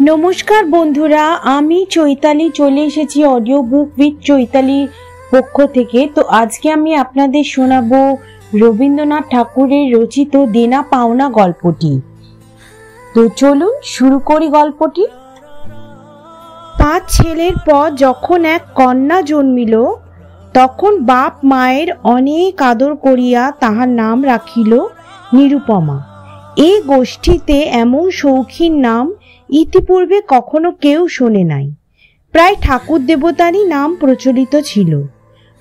নমস্কার বন্ধুরা, আমি চৈতালি চলে এসেছি অডিও বুক উইথ চৈতালির পক্ষ থেকে। তো আজকে আমি আপনাদের শোনাবো রবীন্দ্রনাথ ঠাকুরের রচিত দেনা পাওনা গল্পটি। তো চলুন শুরু করি গল্পটি। পাঁচ ছেলের পর যখন এক কন্যা জন্মিল, তখন বাপ মায়ের অনেক আদর করিয়া তাহার নাম রাখিল নিরুপমা। এই গোষ্ঠীতে এমন শৌখিন নাম ইতিপূর্বে কখনো কেউ শোনে নাই। প্রায় ঠাকুর দেবতারই নাম প্রচলিত ছিল।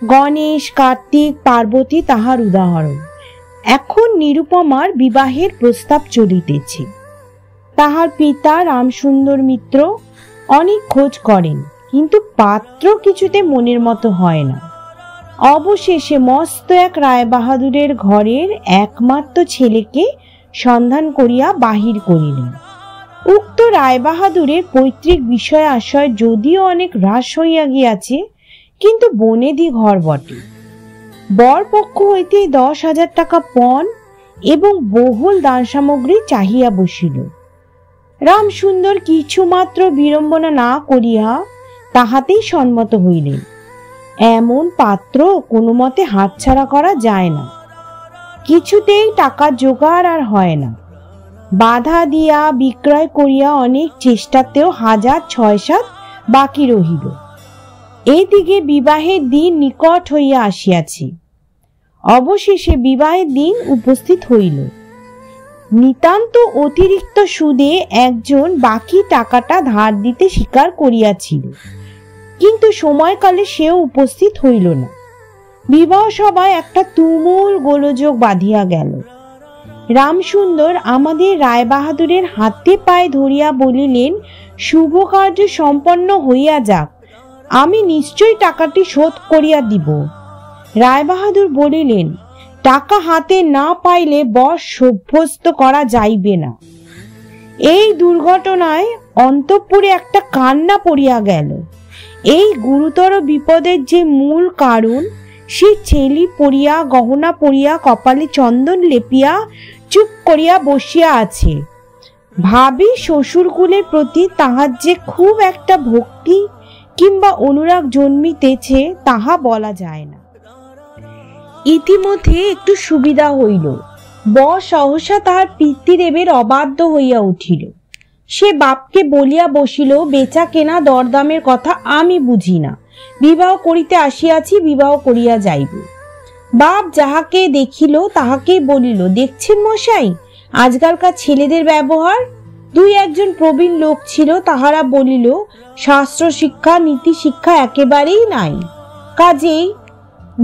গণেশ, কার্তিক, পার্বতী তাহার উদাহরণ। এখন নিরুপমার বিবাহের প্রস্তাব চলিতেছে। তাহার পিতা রামসুন্দর মিত্র অনেক খোঁজ করেন, কিন্তু পাত্র কিছুতে মনের মতো হয় না। অবশেষে মস্ত এক রায়বাহাদুরের ঘরের একমাত্র ছেলেকে সন্ধান করিয়া বাহির করিলেন। উক্ত রায়বাহাদুরের পৈতৃক বিষয় আশয় যদিও অনেক হ্রাস হইয়া গিয়াছে, কিন্তু বনেদি ঘর বটে। বর পক্ষ হইতে দশ হাজার টাকা পণ এবং বহুল দান সামগ্রী চাহিয়া বসিল। রামসুন্দর কিছুমাত্র বিড়ম্বনা না করিয়া তাহাতেই সম্মত হইলেন। এমন পাত্র কোনো মতে হাতছাড়া করা যায় না। কিছুতেই টাকা জোগাড় আর হয় না। বাধা দিয়া বিক্রয় করিয়া অনেক চেষ্টাতেও হাজার ছয় সাত বাকি রহিল। এইদিকে বিবাহের দিন নিকট হইয়া আসিয়াছে। অবশেষে বিবাহের দিন উপস্থিত হইল। নিতান্ত অতিরিক্ত সুদে একজন বাকি টাকাটা ধার দিতে স্বীকার করিয়াছিল। কিন্তু সময়কালে সেও উপস্থিত হইল না। বিবাহ সভায় একটা তুমুল গোলযোগ বাঁধিয়া গেল। রামসুন্দর আমাদের রায়বাহাদুরের হাতে পায়ে ধরিয়া বলিলেন শুভ কার্য সম্পন্ন হইয়া যাক আমি নিশ্চয় টাকাটি শোধ করিয়া দিব। রায়বাহাদুর বলিলেন, টাকা হাতে না পাইলে বস সভ্যস্ত করা যাইবে না। এই দুর্ঘটনায় অন্তঃপুরে একটা কান্না পড়িয়া গেল। এই গুরুতর বিপদের যে মূল কারণ, সে ছেলি পড়িয়া, গহনা পড়িয়া, কপালে চন্দন লেপিয়া চুপ করিয়া বসিয়া আছে। ভাবি শ্বশুরকুলের প্রতি তাহার যে খুব একটা ভক্তি কিংবা অনুরাগ জন্মিতেছে তাহা বলা যায় না। ইতিমধ্যে একটু সুবিধা হইল। ব সহসা তাহার পিতৃদেবের অবাধ্য হইয়া উঠিল। সে বাপকে বলিয়া বসিল, বেচা কেনা দরদামের কথা আমি বুঝি না। বিবাহ করিতে আসিয়াছি, বিবাহ করিয়া যাইব। বাপ যাহাকে দেখিল, তাহাকেই বলিল, দেখছেন মশাই, আজকালকার ছেলেদের ব্যবহার? দুই একজন প্রবীণ লোক ছিল, তাহারা বলিল, শাস্ত্র শিক্ষা, নীতি শিক্ষা একেবারেই নাই। কাজেই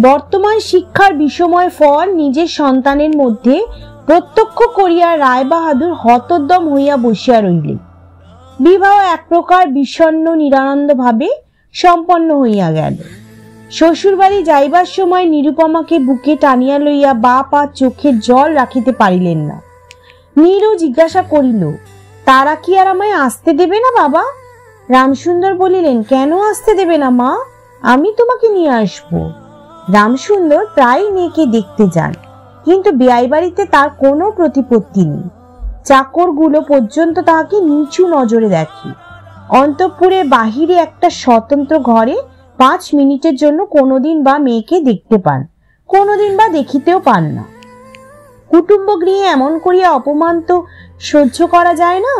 বর্তমান শিক্ষার বিষময় ফল নিজের সন্তানের মধ্যে প্রত্যক্ষ করিয়া রায়বাহাদুর হতোদ্যম হইয়া বসিয়া রইলেন বিবাহ এক প্রকার বিষণ্ন নিরানন্দ ভাবে সম্পন্ন হইয়া গেল। শ্বশুরবাড়ি যাইবার সময় নিরুপমাকে বুকে টানিয়া লইয়া বাপ আর চোখের জল রাখিতে পারিলেন না। নীরও জিজ্ঞাসা করিল, তারা কি আর আমায় আসতে দেবে না বাবা? রামসুন্দর বলিলেন, কেন আসতে দেবে না মা? আমি তোমাকে নিয়ে আসব। রামসুন্দর প্রায় মেয়েকে দেখতে যান, কিন্তু বিয়াই বাড়িতে তার কোনো প্রতিপত্তি নেই। চাকরগুলো পর্যন্ত তাহাকে নিচু নজরে দেখে। অন্তঃপুরের বাহিরে একটা স্বতন্ত্র ঘরে পাঁচ মিনিটের জন্য কোনোদিন বা মেয়েকে দেখতে পান। কোনোদিন বা দেখিতেও পান না। কুটুম্ব গৃহে এমন করিয়া অপমান তো সহ্য করা যায় না।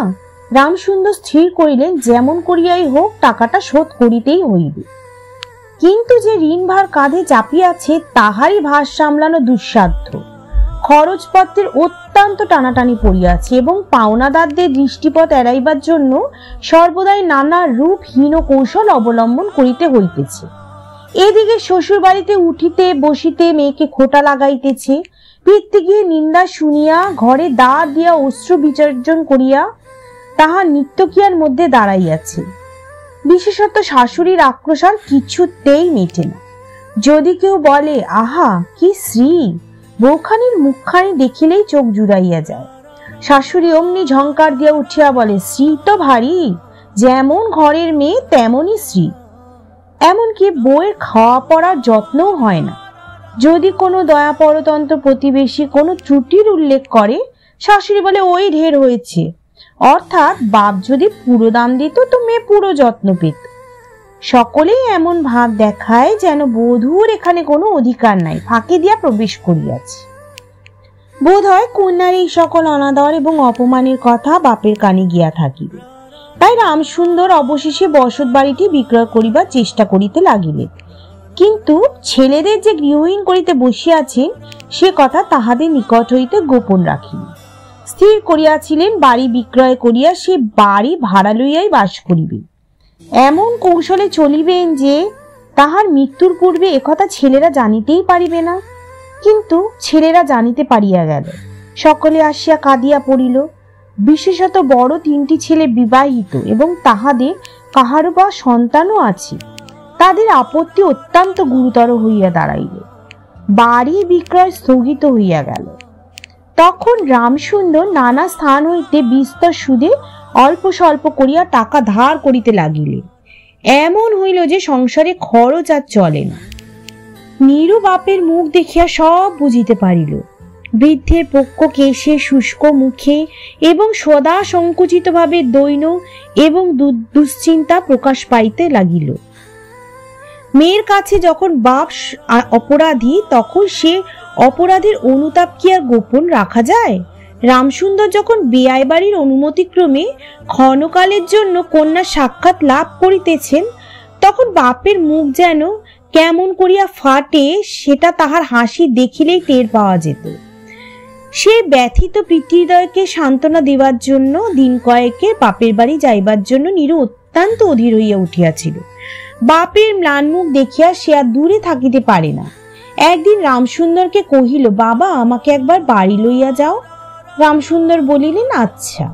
রামসুন্দর স্থির করিলেন, যেমন করিয়াই হোক, টাকাটা শোধ করিতেই হইবে। কিন্তু যে ঋণ ভার কাঁধে চাপিয়াছে, তাহারই ভার সামলানো দুঃসাধ্য। খরচপত্রের অত্যন্ত টানাটানি পড়িয়াছে এবং পাওনাদারদের দৃষ্টিপথ এড়াইবার জন্য সর্বদাই নানা রূপ হীন কৌশল অবলম্বন করিতে হইতেছে। এদিকে শ্বশুর বাড়িতে উঠিতে বসিতে মেয়েকে খোটা লাগাইতেছে পিতৃ গিয়ে নিন্দা শুনিয়া ঘরে দ্বার দিয়া অশ্রু বিসর্জন করিয়া তাহার নিত্যকিয়ার মধ্যে দাঁড়াইয়াছে। বিশেষত শাশুড়ির আক্রোশ আর কিছুতেই মেটে না। যদি কেউ বলে, আহা, কি শ্রী বৌখানির মুখখানি দেখিলেই চোখ জুড়াইয়া যায়। শাশুড়ি অমনি ঝঙ্কার দিয়া উঠিয়া বলে শ্রী তো ভারী, যেমন ঘরের মেয়ে, তেমনই শ্রী এমনকি বউয়ের খাওয়া পড়ার যত্নও হয় না। যদি কোনো দয়া পরতন্ত্র প্রতিবেশী কোনো ত্রুটির উল্লেখ করে, শাশুড়ি বলে, ওই ঢের হয়েছে। অর্থাৎ বাপ যদি পুরো দাম দিত, তো মেয়ে পুরো যত্ন পেত। সকলেই এমন ভাব দেখায় যেন বধূর এখানে কোনো অধিকার নাই, ফাঁকি দিয়া প্রবেশ করিয়াছে। বোধ হয় কন্যার এই সকল অনাদর এবং অপমানের কথা বাপের কানে গিয়া থাকিবে। তাই রামসুন্দর অবশেষে বসত বাড়িটি বিক্রয় করিবার চেষ্টা করিতে লাগিলেন। কিন্তু ছেলেদের যে গৃহহীন করিতে বসিয়াছেন, সে কথা তাহাদের নিকট হইতে গোপন রাখিল স্থির করিয়াছিলেন, বাড়ি বিক্রয় করিয়া সে বাড়ি ভাড়া লইয়াই বাস করিবে এমন কৌশলে চলিবেন যে তাহার মৃত্যুর পূর্বে একথা ছেলেরা জানিতেই পারিবে না। কিন্তু ছেলেরা জানিতে পারিয়া গেল। সকলে আসিয়া কাঁদিয়া পড়িল। বিশেষত বড় তিনটি ছেলে বিবাহিত এবং তাহাদের কাহারও বা সন্তানও আছে। তাদের আপত্তি অত্যন্ত গুরুতর হইয়া দাঁড়াইল। বাড়ি বিক্রয় স্থগিত হইয়া গেল। তখন রামসুন্দর নানা স্থান হইতে বিস্তর সুদে অল্প স্বল্প করিয়া টাকা ধার করিতে লাগিলে। এমন হইল যে সংসারে খরচ আর চলে না। নিরু বাপের মুখ দেখিয়া সব বুঝিতে পারিল। বৃদ্ধের পক্ষ কেশে শুষ্ক মুখে এবং সদা সংকুচিতভাবে দৈন এবং দুশ্চিন্তা প্রকাশ পাইতে লাগিল। মেয়ের কাছে যখন বাপ অপরাধী, তখন সে অপরাধের অনুতাপ কি আর গোপন রাখা যায়? রামসুন্দর যখন বেআই বাড়ির অনুমতিক্রমে ক্ষণকালের জন্য কন্যা সাক্ষাৎ লাভ করিতেছেন, তখন বাপের মুখ যেন কেমন করিয়া ফাটে সেটা তাহার হাসি দেখিলেই টের পাওয়া যেত। সে ব্যথিত পিতৃদয়কে সান্ত্বনা দেওয়ার জন্য দিন কয়েকে বাপের বাড়ি যাইবার জন্য নিরু অত্যন্ত অধীর হইয়া উঠিয়াছিল। বাপের ম্লান মুখ দেখিয়া সে আর দূরে থাকিতে পারে না। একদিন রামসুন্দরকে কহিল, বাবা, আমাকে একবার বাড়ি লইয়া যাও রামসুন্দর বলিলেন আচ্ছা।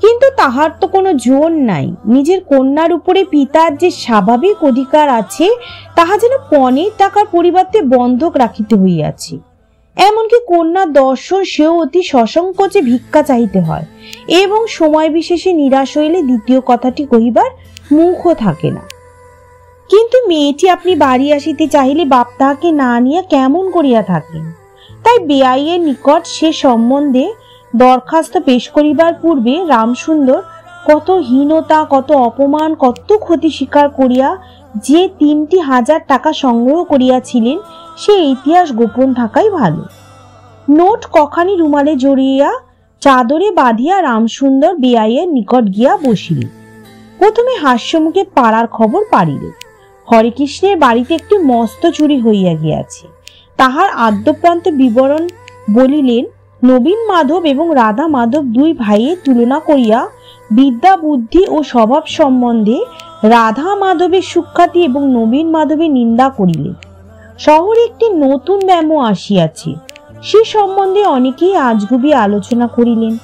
কিন্তু তাহার তো কোনো জোর নাই। নিজের কন্যার উপরে পিতার যে স্বাভাবিক অধিকার আছে, তাহা যেন পনেরো টাকার পরিবর্তে বন্ধক রাখিতে হইয়াছে। এমনকি কন্যা দর্শন সেও অতি সসংকোচে ভিক্ষা চাহিতে হয়। এবং সময় বিশেষে নিরাশ হইলে দ্বিতীয় কথাটি কহিবার মুখও থাকে না। কিন্তু মেয়েটি আপনি বাড়ি আসিতে চাহিলে বাপ তাহাকে না নিয়ে কেমন করিয়া থাকেন? তাই বেআইয়ের নিকট সে সম্বন্ধে দরখাস্ত পেশ করিবার পূর্বে রামসুন্দর কত হীনতা, কত অপমান, কত ক্ষতি স্বীকার করিয়া যে তিনটি হাজার টাকা সংগ্রহ করিয়াছিলেন, সে ইতিহাস গোপন থাকাই ভালো। নোট কখানি রুমালে জড়িয়া চাদরে বাঁধিয়া রামসুন্দর বেআইয়ের নিকট গিয়া বসিল। প্রথমে হাস্যমুখে পাড়ার খবর পাড়িল। হরেকৃষ্ণের বাড়িতে একটি মস্ত চুরি হইয়া গিয়াছে। তাহার আদ্যপ্রান্ত বিবরণ বলিলেন নবীন মাধব এবং রাধা মাধব দুই ভাইয়ের তুলনা করিয়া বিদ্যা, বুদ্ধি ও স্বভাব সম্বন্ধে রাধা মাধবের সুখ্যাতি এবং নবীন মাধবের নিন্দা করিলেন। শহরে একটি নতুন ব্যায়ামও আসিয়াছে। সে সম্বন্ধে অনেকেই আজগুবি আলোচনা করিলেন।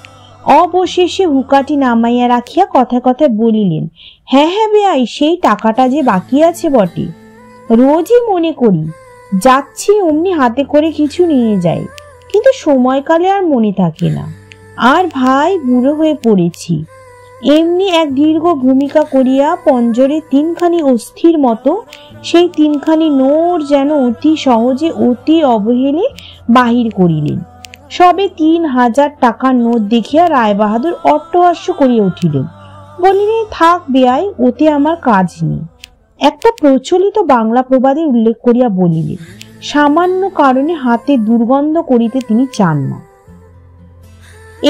অবশেষে হুকাটি নামাইয়া রাখিয়া কথা কথা বলিলেন হ্যাঁ হ্যাঁ বেআই সেই টাকাটা যে বাকি আছে বটে। রোজই মনে করি, যাচ্ছি অমনি হাতে করে কিছু নিয়ে যাই। কিন্তু সময়কালে আর মনে থাকে না। আর ভাই বুড়ো হয়ে পড়েছি। এমনি এক দীর্ঘ ভূমিকা করিয়া পঞ্জরে তিনখানি অস্থির মতো সেই তিনখানি নোর যেন অতি সহজে অতি অবহেলে বাহির করিলেন। সবে তিন হাজার টাকার নোট দেখিয়া রায়বাহাদুর অট্টহাস্য করিয়া উঠিলেন। বলিলেন, থাক বেয়াই, ওতে আমার কাজ নেই। একটা প্রচলিত বাংলা প্রবাদে উল্লেখ করিয়া বলিলেন সামান্য কারণে হাতে দুর্গন্ধ করিতে তিনি চান না।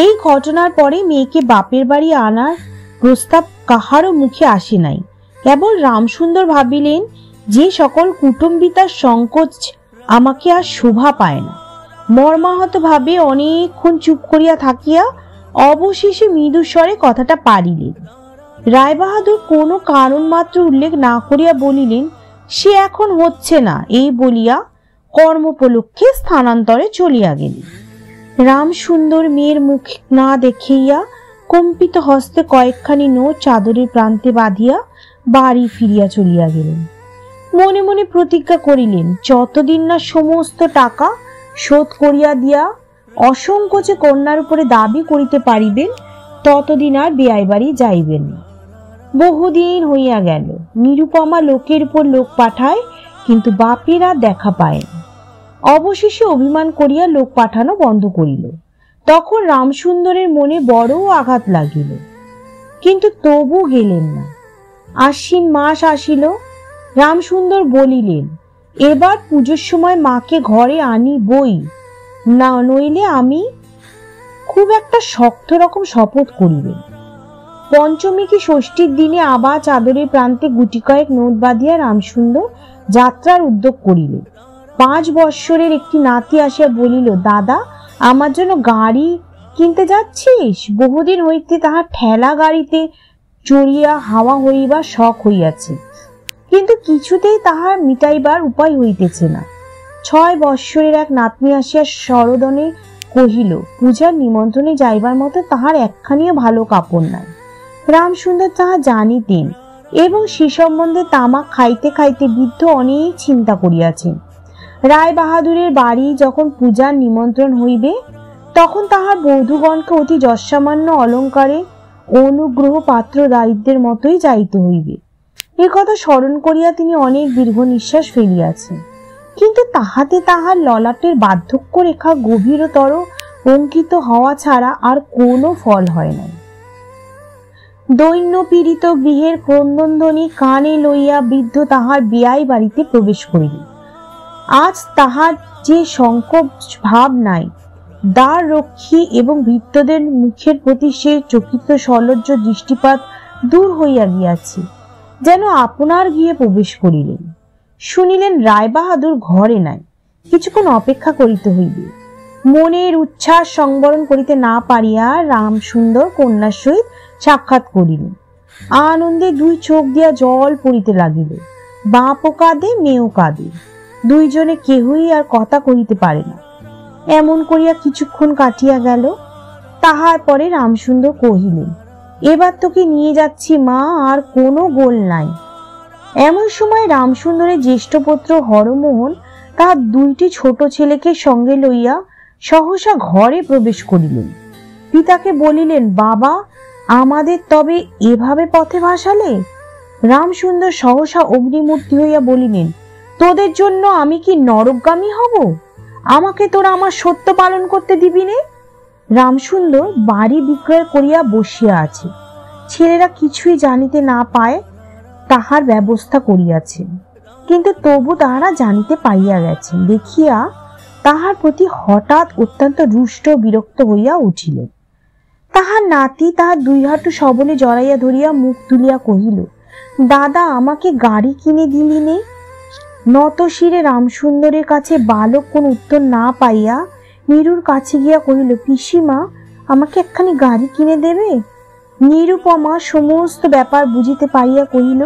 এই ঘটনার পরে মেয়েকে বাপের বাড়ি আনার প্রস্তাব কাহারও মুখে আসে নাই। কেবল রামসুন্দর ভাবিলেন, যে সকল কুটুম্বিতার সংকোচ আমাকে আর শোভা পায় না। মর্মাহত ভাবে অনেকক্ষণ চুপ করিয়া থাকিয়া অবশেষে মৃদুস্বরে কথাটা পারিলেন। রায়বাহাদুর কোনো কারণ মাত্র উল্লেখ না করিয়া বলিলেন, সে এখন হচ্ছে না। এই বলিয়া কর্মোপলক্ষে স্থানান্তরে চলিয়া গেলেন রাম সুন্দর মেয়ের মুখ না দেখিয়া কম্পিত হস্তে কয়েকখানি নোট চাদরের প্রান্তে বাঁধিয়া বাড়ি ফিরিয়া চলিয়া গেলেন। মনে মনে প্রতিজ্ঞা করিলেন, যতদিন না সমস্ত টাকা শোধ করিয়া দিয়া অসংকোচে কন্যার উপরে দাবি করিতে পারিবেন, ততদিন আর বেআই বাড়ি যাইবেন বহুদিন হইয়া গেল, নিরুপমা লোকের উপর লোক পাঠায় কিন্তু বাপেরা দেখা পায় অবশেষে অভিমান করিয়া লোক পাঠানো বন্ধ করিল। তখন রামসুন্দরের মনে বড় আঘাত লাগিল। কিন্তু তবু গেলেন না। আশ্বিন মাস আসিল, রামসুন্দর বলিলেন, এবার পুজোর সময় মাকে ঘরে আনি বই। না নইলে আমি খুব একটা শক্ত রকম শপথ করিবেন পঞ্চমী কি ষষ্ঠীর দিনে আবার চাদরের প্রান্তে গুটি কয়েক নোট বাঁধিয়া রামসুন্দর যাত্রার উদ্যোগ করিলেন পাঁচ বৎসরের একটি নাতি আসিয়া বলিল, দাদা, আমার জন্য গাড়ি কিনতে যাচ্ছিস? বহুদিন হইতে তাহার ঠেলা গাড়িতে চড়িয়া হাওয়া হইবার শখ হইয়াছে। কিন্তু কিছুতেই তাহার মিটাইবার উপায় হইতেছে না। ছয় বৎসরের এক নাতনি আসিয়া সরদনে কহিল, পূজার নিমন্ত্রণে যাইবার মতো তাহার একখানিও ভালো কাপড় নাই। রামসুন্দর তাহা জানিতেন। এবং সে সম্বন্ধে তামাক খাইতে খাইতে বৃদ্ধ অনেক চিন্তা করিয়াছেন রায় বাহাদুরের বাড়ি যখন পূজার নিমন্ত্রণ হইবে, তখন তাহার বধূগণকে অতি যৎসামান্য অলঙ্কারে অনুগ্রহ পাত্র দারিদ্রের মতোই যাইতে হইবে। এ কথা স্মরণ করিয়া তিনি অনেক দীর্ঘ নিঃশ্বাস ফেলিয়াছেন। কিন্তু তাহাতে তাহার ললাটের বার্ধক্য রেখা গভীরতর অঙ্কিত হওয়া ছাড়া আর কোনো ফল হয় নাই। দৈন্য পীড়িত গৃহের ক্রন্দনধ্বনি কানে লইয়া বৃদ্ধ তাহার বিয়াই বাড়িতে প্রবেশ করিল। আজ তাহার যে সংকোচ ভাব নাই দ্বার রক্ষী এবং ভৃত্যদের মুখের প্রতি সে চকিত সলজ্জ দৃষ্টিপাত দূর হইয়া গিয়াছে, যেন আপনার গিয়ে প্রবেশ করিলেন। শুনিলেন রায়বাহাদুর ঘরে নাই, কিছুক্ষণ অপেক্ষা করিতে হইবে। মনের উচ্ছ্বাস সংবরণ করিতে না পারিয়া রাম সুন্দর কন্যার সহিত সাক্ষাৎ করিলেন আনন্দে দুই চোখ দিয়া জল পড়িতে লাগিল। বাপও কাঁদে, মেয়েও কাঁদে। দুইজনে কেহই আর কথা কহিতে পারে না। এমন করিয়া কিছুক্ষণ কাটিয়া গেল। তাহার পরে রামসুন্দর কহিলেন, এবার তোকে নিয়ে যাচ্ছি মা, আর কোনো গোল নাই। এমন সময় রামসুন্দরের জ্যেষ্ঠ পুত্র হরমোহন তাহার দুইটি ছোট ছেলেকে সঙ্গে লইয়া সহসা ঘরে প্রবেশ করিলেন। পিতাকে বলিলেন, বাবা, আমাদের তবে এভাবে পথে ভাসালে? রামসুন্দর সহসা অগ্নিমূর্তি হইয়া বলিলেন, তোদের জন্য আমি কি নরকগামী হব? আমাকে তোরা আমার সত্য পালন করতে দিবি নে? রামসুন্দর বাড়ি বিক্রয় করিয়া বসিয়া আছে। ছেলেরা কিছুই জানিতে না পায়, তাহার ব্যবস্থা করিয়াছেন কিন্তু তবু তাহারা জানিতে পাইয়া গেছেন। দেখিয়া তাহার প্রতি হঠাৎ অত্যন্ত রুষ্ট, বিরক্ত হইয়া উঠিলেন তাহার নাতি তাহার দুই হাঁটু সবলে জড়াইয়া ধরিয়া মুখ তুলিয়া কহিল, দাদা, আমাকে গাড়ি কিনে দিলি নে। নত শিরে রামসুন্দরের কাছে বালক কোন উত্তর না পাইয়া নিরুর কাছে গিয়া কহিল, পিসিমা, আমাকে একখানি গাড়ি কিনে দেবে? নিরুপমা সমস্ত ব্যাপার বুঝিতে পারিয়া কহিল,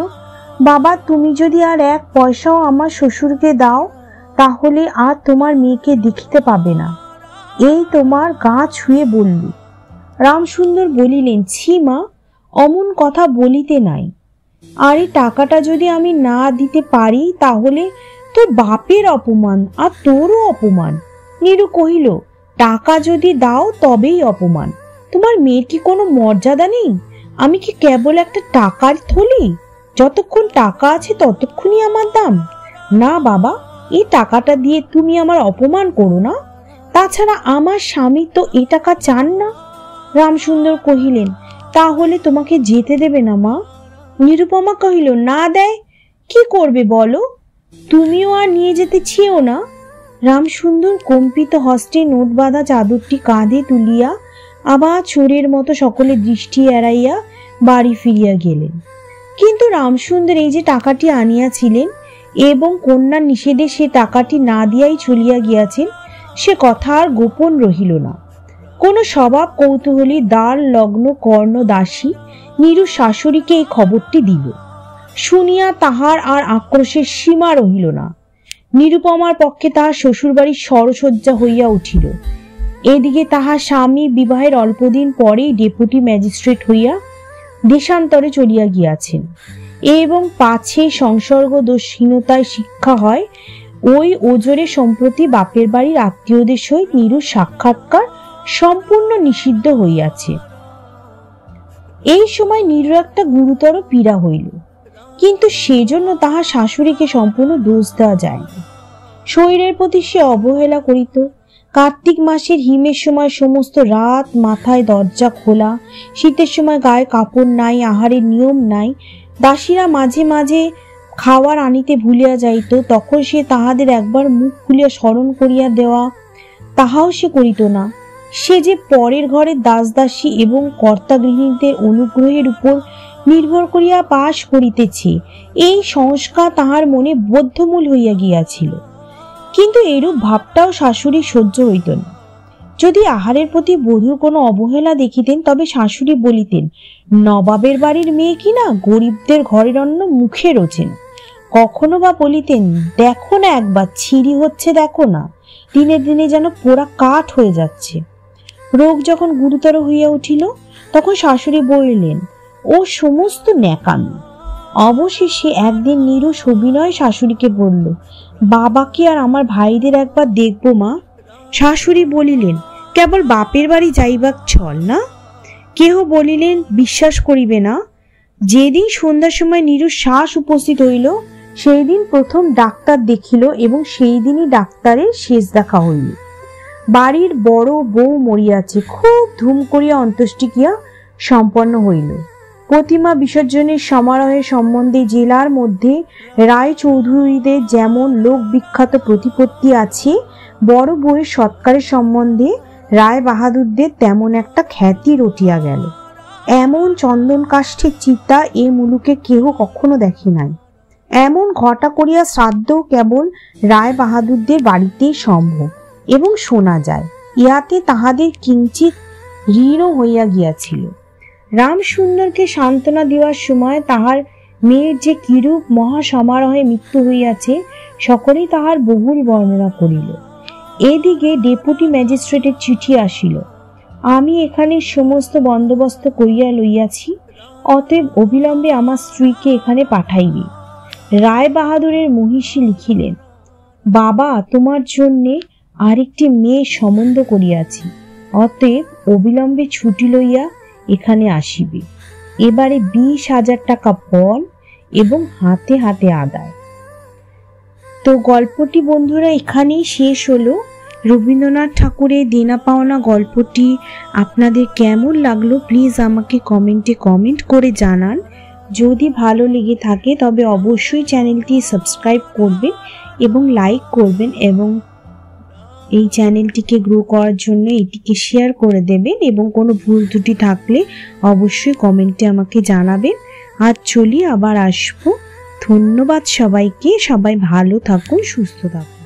বাবা, তুমি যদি আর এক পয়সাও আমার শ্বশুরকে দাও তাহলে আর তোমার মেয়েকে দেখিতে পাবে না। এই তোমার গা ছুঁয়ে বললি। রামসুন্দর বলিলেন, ছি মা, অমন কথা বলিতে নাই। আর এই টাকাটা যদি আমি না দিতে পারি, তাহলে তোর বাপের অপমান আর তোরও অপমান। নীরু কহিল, টাকা যদি দাও, তবেই অপমান। তোমার মেয়ের কি কোনো মর্যাদা নেই? আমি কি কেবল একটা টাকার থলি? যতক্ষণ টাকা আছে, ততক্ষণই আমার দাম। না বাবা এই টাকাটা দিয়ে তুমি আমার অপমান করো না? তাছাড়া আমার স্বামী তো এ টাকা চান না। রামসুন্দর কহিলেন, তাহলে তোমাকে যেতে দেবে না মা? নিরুপমা কহিল, না দেয়। কি করবে বলো? তুমিও আর নিয়ে যেতে ছিও না? রামসুন্দর কম্পিত হস্তে নোট বাঁধা চাদরটি কাঁধে তুলিয়া আবার চোরের মতো সকলে দৃষ্টি এড়াইয়া বাড়ি ফিরিয়া গেলেন। কিন্তু রামসুন্দর এই যে টাকাটি আনিয়াছিলেন এবং কন্যার নিষেধে সে টাকাটি না দিয়াই চলিয়া গিয়াছেন, সে কথা আর গোপন রহিল না। কোনো স্বভাব কৌতূহলী, দ্বার, লগ্ন, কর্ণ, দাসী, নিরু শাশুড়িকে এই খবরটি দিল। শুনিয়া তাহার আর আক্রোশের সীমা রহিল না। নিরুপমার পক্ষে তাহার শ্বশুরবাড়ির সরসজ্জা হইয়া উঠিল। এদিকে তাহার স্বামী বিবাহের অল্পদিন পরেই ডেপুটি ম্যাজিস্ট্রেট হইয়া দেশান্তরে চলিয়া গিয়াছেন। এবং পাছে সংসর্গ দোষহীনতায় শিক্ষা হয়, ওই ওজরে সম্প্রতি বাপের বাড়ির আত্মীয়দের সহিত নিরু সাক্ষাৎকার সম্পূর্ণ নিষিদ্ধ হইয়াছে। এই সময় নিরু একটা গুরুতর পীড়া হইল। কিন্তু সেজন্য তাহার শাশুড়িকে সম্পূর্ণ দোষ দেওয়া যায় না শরীরের প্রতি সে অবহেলা করিত। কার্তিক মাসের হিমের সময় সমস্ত রাত মাথায় দরজা খোলা, শীতের সময় গায়ে কাপড় নাই, আহারের নিয়ম নাই দাসীরা মাঝে মাঝে খাওয়ার আনিতে ভুলিয়া যাইত, তখন সে তাহাদের একবার মুখ খুলিয়া স্মরণ করিয়া দেওয়া, তাহাও সে করিত না। সে যে পরের ঘরের দাসদাসী এবং কর্তা গৃহিণীদের অনুগ্রহের উপর নির্ভর করিয়া বাস করিতেছে, এই সংস্কার তাহার মনে বদ্ধমূল হইয়া গিয়াছিল। কিন্তু এরূপ ভাবটাও শাশুড়ি সহ্য হইত না। যদি আহারের প্রতি বধূর কোনো অবহেলা দেখিতেন, তবে শাশুড়ি বলিতেন, নবাবের বাড়ির মেয়ে কিনা গরিবদের ঘরের অন্ন মুখে রোচেন কখনো বা বলিতেন, দেখো না একবার, ছিঁড়ি হচ্ছে, দেখো না। দিনে দিনে যেন পোড়া কাঠ হয়ে যাচ্ছে। রোগ যখন গুরুতর হইয়া উঠিল, তখন শাশুড়ি বলিলেন, ও সমস্ত ন্যাকামি। অবশেষে একদিন নিরুষ অভিনয় শাশুড়িকে বলল বাবাকে আর আমার ভাইদের একবার দেখব মা? শাশুড়ি বলিলেন কেবল বাপের বাড়ি যাইবাক ছল না? কেহ বলিলেন, বিশ্বাস করিবে না। যেদিন সন্ধ্যার সময় নিরুষ শ্বাস উপস্থিত হইল সেই দিন প্রথম ডাক্তার দেখিল এবং সেই দিনই ডাক্তারের শেষ দেখা হইল। বাড়ির বড় বউ মরিয়াছে খুব ধুম করিয়া অন্ত্যেষ্টিক্রিয়া সম্পন্ন হইল। প্রতিমা বিসর্জনের সমারোহের সম্বন্ধে জেলার মধ্যে রায় চৌধুরীদের যেমন লোক বিখ্যাত প্রতিপত্তি আছে, বড় বউয়ের সৎকারের সম্বন্ধে রায় বাহাদুরদের তেমন একটা খ্যাতি রটিয়া গেল। এমন চন্দন কাষ্ঠের চিতা এ মুলুকে কেহ কখনো দেখি নাই। এমন ঘটা করিয়া শ্রাদ্ধ কেবল রায় বাহাদুরদের বাড়িতেই সম্ভব এবং শোনা যায় ইহাতে তাহাদের কিঞ্চিত ঋণও হইয়া গিয়াছিল। রাম সুন্দরকে সান্ত্বনা দেওয়ার সময় তাহার মেয়ের যে কিরূপ মহাসমারোহে মৃত্যু হইয়াছে, সকলেই তাহার বহুল বর্ণনা করিল। এদিকে ডেপুটি ম্যাজিস্ট্রেটের চিঠি আসিল। আমি এখানে সমস্ত বন্দোবস্ত করিয়া লইয়াছি, অতএব অবিলম্বে আমার স্ত্রীকে এখানে পাঠাইবি। রায় বাহাদুরের মহিষী লিখিলেন, বাবা, তোমার জন্যে আরেকটি মেয়ে সম্বন্ধ করিয়াছি, অতএব অবিলম্বে ছুটি লইয়া এখানে আসিবে। এবারে বিশ হাজার টাকা পণ এবং হাতে হাতে আদায়। তো গল্পটি বন্ধুরা এখানেই শেষ হলো। রবীন্দ্রনাথ ঠাকুরের দেনা পাওনা গল্পটি আপনাদের কেমন লাগল প্লিজ আমাকে কমেন্টে কমেন্ট করে জানান। যদি ভালো লেগে থাকে তবে অবশ্যই চ্যানেলটি সাবস্ক্রাইব করবেন এবং লাইক করবেন এবং এই চ্যানেলটিকে গ্রো করার জন্য এটিকে শেয়ার করে দেবেন এবং কোনো ভুল ত্রুটি থাকলে অবশ্যই কমেন্টে আমাকে জানাবেন। আজ চলি আবার আসব। ধন্যবাদ সবাইকে। সবাই ভালো থাকুন, সুস্থ থাকুন।